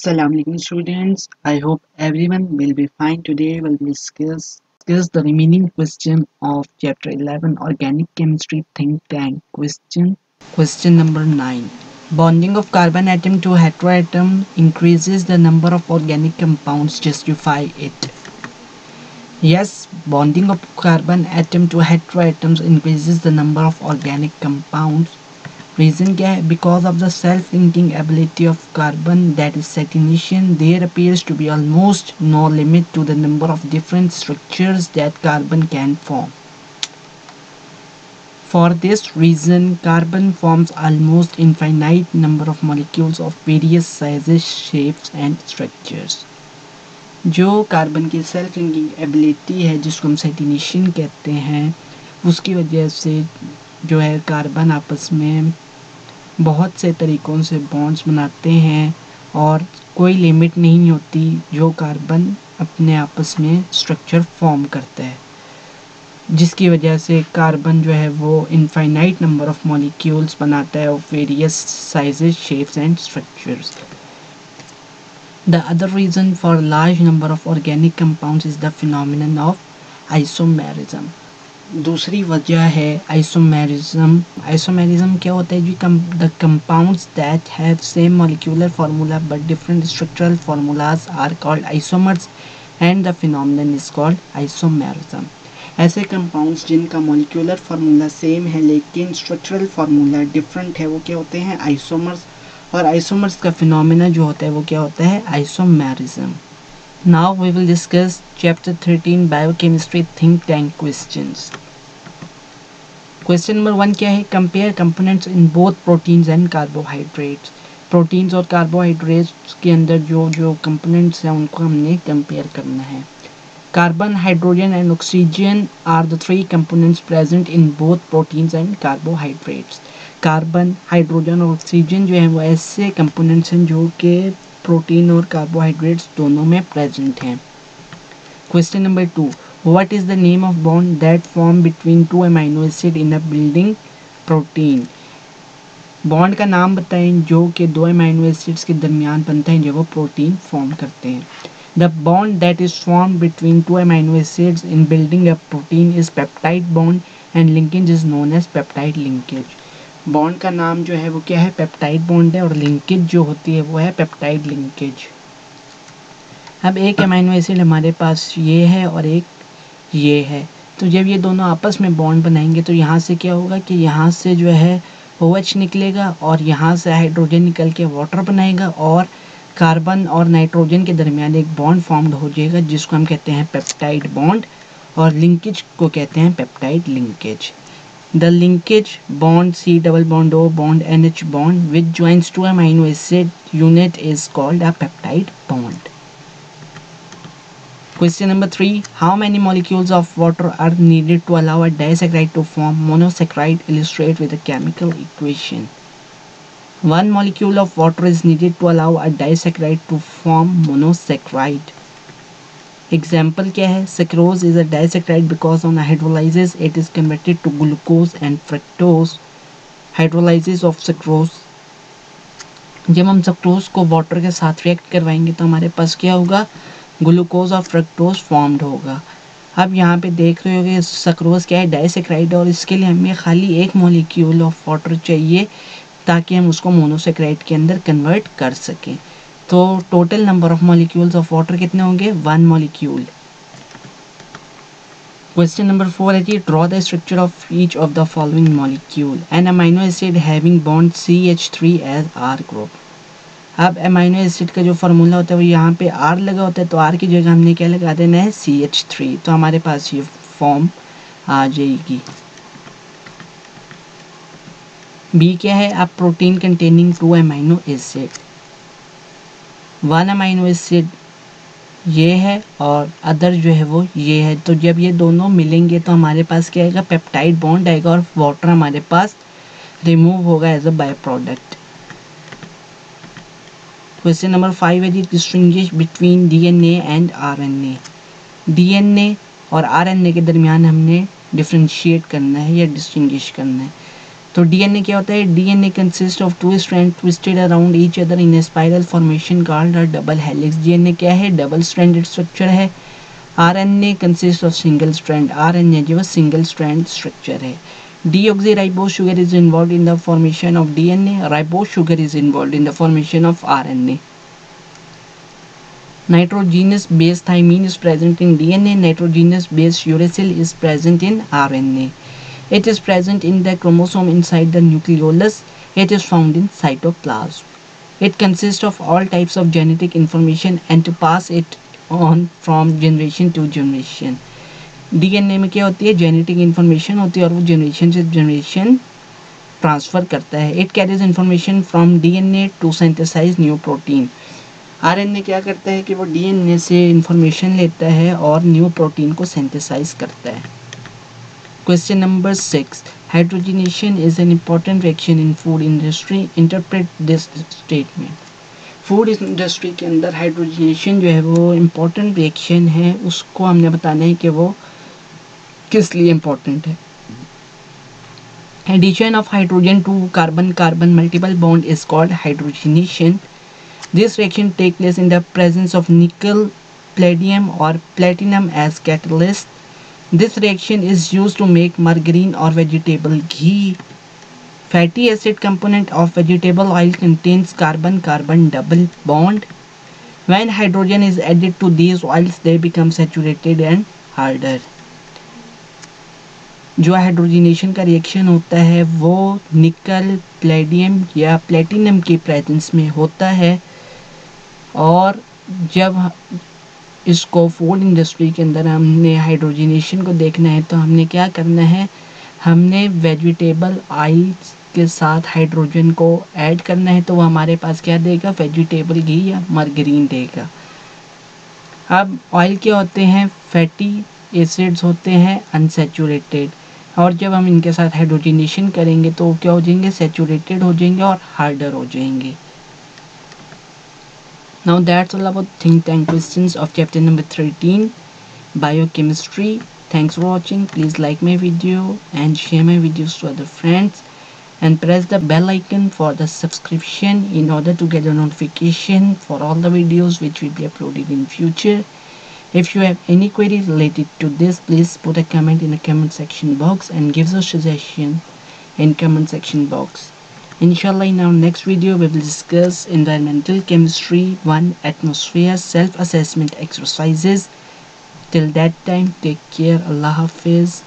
Assalamu alaikum students. I hope everyone will be fine. Today we'll discuss, discuss the remaining question of chapter 11 organic chemistry think tank question. Question number 9. Bonding of carbon atom to heteroatom increases the number of organic compounds. Justify it. Yes, bonding of carbon atom to heteroatoms increases the number of organic compounds. Reason क्या है because of the self inking ability of carbon that is catenation there appears to be almost no limit to the number of different structures that carbon can form For this reason, carbon forms almost infinite number of molecules of various sizes, shapes and structures. जो carbon की self linking ability है जिसको हम सेटिनेशन कहते हैं उसकी वजह से जो है कार्बन आपस में बहुत से तरीक़ों से बॉन्ड्स बनाते हैं और कोई लिमिट नहीं होती, जो कार्बन अपने आपस में स्ट्रक्चर फॉर्म करता है जिसकी वजह से कार्बन जो है वो इनफाइनाइट नंबर ऑफ़ मॉलिक्यूल्स बनाता है of various sizes shapes and structures other reason for a large number of organic compounds is the phenomenon of isomerism. दूसरी वजह है आइसोमेरिज्म आइसोमेरिज्म क्या होता है? जी come the compounds that have same molecular formula but different structural formulas are called isomers and the phenomenon is called isomerism ऐसे compounds जिनका molecular formula same है लेकिन स्ट्रक्चरल फार्मूला डिफरेंट है, वो क्या होते हैं? आइसोमर्स और आइसोमर्स का फिनोमिना जो होता है, वो क्या होता है? Isomerism now we will discuss chapter 13 biochemistry think tank questions question number one क्या है? Compare components in both proteins and carbohydrates proteins और कार्बोहाइड्रेट्स के अंदर जो जो कंपोनेंट्स हैं, उनको हमने कंपेयर करना है। Carbon hydrogen and oxygen are the three components present in both proteins and carbohydrates carbon hydrogen और ऑक्सीजन जो है, वो ऐसे कंपोनेंट्स हैं जो कि प्रोटीन और कार्बोहाइड्रेट्स दोनों में प्रेजेंट हैं। Question number two what is the name of bond that form between two amino acid in a building protein bond का नाम बताएँ जो कि दो अमाइनो एसिड्स के दरमियान बनता है जब वो प्रोटीन फॉर्म करते हैं। The bond that is form between two amino acids in building a protein is peptide bond and linkage is known as peptide linkage bond का नाम जो है वो क्या है? पेप्टाइड बॉन्ड है और लिंकेज जो होती है वो है पेप्टाइड लिंकेज। अब एक अमाइनो एसिड हमारे पास ये है और एक ये है। तो जब ये दोनों आपस में बॉन्ड बनाएँगे तो यहाँ से क्या होगा कि यहाँ से जो है ओ OH निकलेगा और यहाँ से हाइड्रोजन निकल के वाटर बनाएगा और कार्बन और नाइट्रोजन के दरमियान एक बॉन्ड फॉर्म्ड हो जाएगा जिसको हम कहते हैं पेप्टाइड बॉन्ड और लिंकेज को कहते हैं peptide linkage The linkage bond C double bond O bond NH bond which joins to amino acid unit is called a peptide bond. Question number 3 How many molecules of water are needed to allow a disaccharide to form monosaccharide? Illustrate with a chemical equation. One molecule of water is needed to allow a disaccharide to form monosaccharide. Example क्या है? Sucrose is a disaccharide because on hydrolysis, it is converted to glucose and fructose. Hydrolysis of sucrose. जब हम sucrose को water के साथ react करवाएँगे तो हमारे पास क्या होगा? ग्लूकोज और फ्रक्टोज फॉर्म्ड होगा। अब यहाँ पे देख रहे होगे सक्रोज क्या है? डाइसेक्राइड और इसके लिए हमें खाली एक मोलिक्यूल ऑफ़ वाटर चाहिए, ताकि हम उसको मोनोसेक्राइड के अंदर कन्वर्ट कर सकें। तो total number of molecules of water कितने होंगे? One molecule question number four है जी draw the structure of each of the following molecule an amino acid having bond C H three as R group अब amino acid का जो formula होता है, वो यहाँ पे आर लगा होता है तो आर की जगह हमने क्या लगा देना है? सी एच थ्री तो हमारे पास ये फॉर्म आ जाएगी। बी क्या है? अब protein containing two amino acid one amino acid ये है और अदर जो है वो ये है। तो जब ये दोनों मिलेंगे तो हमारे पास क्या आएगा? पेप्टाइड बॉन्ड आएगा और वाटर हमारे पास रिमूव होगा as a by product question number five है जी distinguish between DNA and RNA DNA और आरएनए के दरमियान हमने डिफ्रेंशिएट करना है या डिस्टिंग्विश करना है। तो डीएनए क्या होता है? DNA consist of two strand twisted around each other in spiral formation called a double helix DNA क्या है? डबल स्ट्रैंडेड स्ट्रक्चर है। RNA consist of single strand RNA जो सिंगल स्ट्रैंड स्ट्रक्चर है। D ribo sugar is involve in the formation of DNA ribo sugar is involve in the formation of R nitrogenous base thymine is present in DNA nitrogenous base uracil is present in RNA an It is present in the chromosome inside the nucleolus. It is found in cytoplasm. It consists of all types of genetic information and to pass it on from generation to generation. DNA में क्या होती है genetic information होती है और वो generation से generation transfer करता है it carries information from DNA to synthesise new protein RNA क्या करता है कि वो डीएनए से इंफॉर्मेशन लेता है और न्यू प्रोटीन को सिंथेसाइज करता है question number six Hydrogenation is an important reaction in food industry interpret this statement food industry के अंदर हाइड्रोजनेशन जो है वो इम्पोर्टेंट रिएक्शन है। उसको हमने बताना है कि वो किस लिए इम्पोर्टेंट है। Addition of hydrogen to carbon carbon multiple bond is called hydrogenation this reaction take place in the presence of nickel palladium और platinum as catalyst this reaction is use to make margarine और vegetable ghee fatty acid component of vegetable oil contains carbon carbon double bond when hydrogen is added to these oils they become saturated and harder जो hydrogenation का reaction होता है, वो निकल Palladium या platinum के presence में होता है। और जब इसको फ़ूड इंडस्ट्री के अंदर हमने हाइड्रोजिनेशन को देखना है तो हमने क्या करना है? हमने वेजिटेबल ऑयल्स के साथ हाइड्रोजन को ऐड करना है तो वो हमारे पास क्या देगा? वेजिटेबल घी या मरग्रीन देगा। अब ऑयल क्या होते हैं? फैटी एसिड्स होते हैं अनसेचुरेटेड और जब हम इनके साथ हाइड्रोजिनेशन करेंगे तो क्या हो जाएँगे? सेचूरेटेड हो जाएँगे और हार्डर हो जाएँगे। Now that's all about think tank questions of chapter number 13 biochemistry. Thanks for watching. Please like my video and share my videos to other friends and press the bell icon for the subscription in order to get a notification for all the videos which will be uploaded in future. If you have any query related to this please put a comment in the comment section box and give us a suggestion in comment section box Inshallah in our next video we will discuss environmental chemistry 1 atmosphere self-assessment exercises. Till that time take care Allah Hafiz.